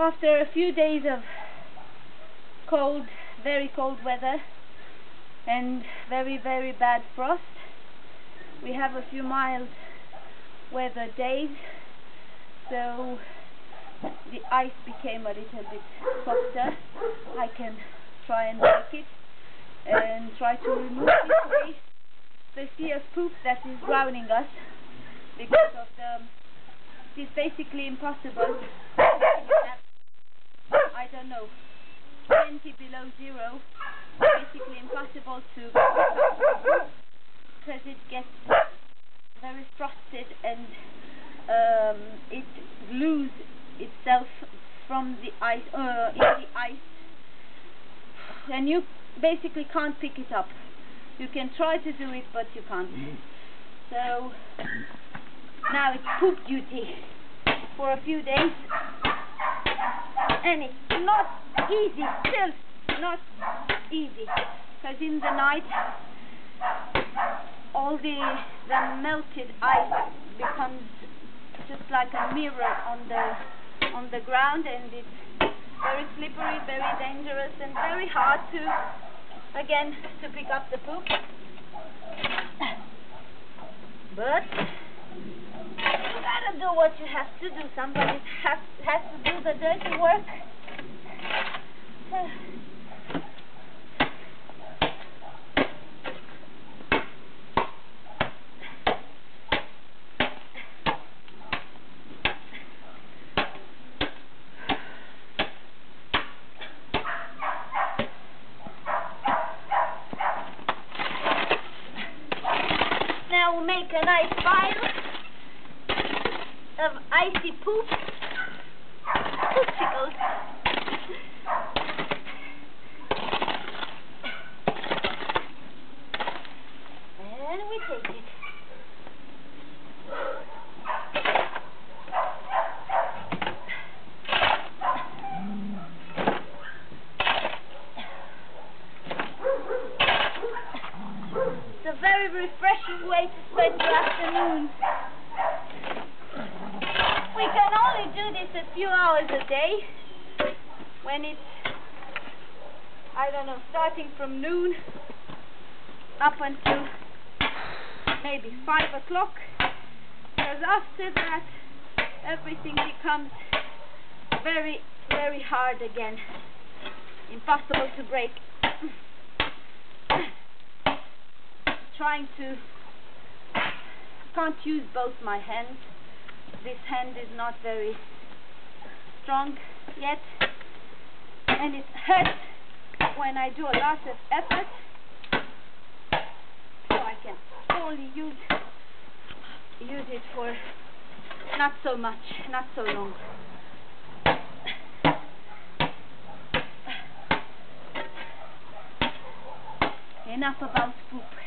after a few days of cold, very cold weather and very, very bad frost, we have a few mild weather days, so the ice became a little bit softer. I can try and break it and try to remove this way the fierce poop that is drowning us because of the it is basically impossible don't know 20 below zero. Basically impossible to because it gets very frosted and um, it glues itself from the ice uh, in the ice. And you basically can't pick it up. You can try to do it but you can't. So now it's poop duty. For a few days and it's not easy. Still not easy. Because in the night all the the melted ice becomes just like a mirror on the on the ground and it's very slippery, very dangerous and very hard to again to pick up the poop. But what you have to do. Somebody has, has to do the dirty work. Now we'll make a nice of icy poop. Poopsicles and we take it. It's a very refreshing way to spend your afternoon. We can this a few hours a day when it's, I don't know, starting from noon up until maybe 5 o'clock. Because after that, everything becomes very, very hard again. Impossible to break. trying to can't use both my hands this hand is not very strong yet and it hurts when I do a lot of effort. So I can only use use it for not so much not so long. Enough about poop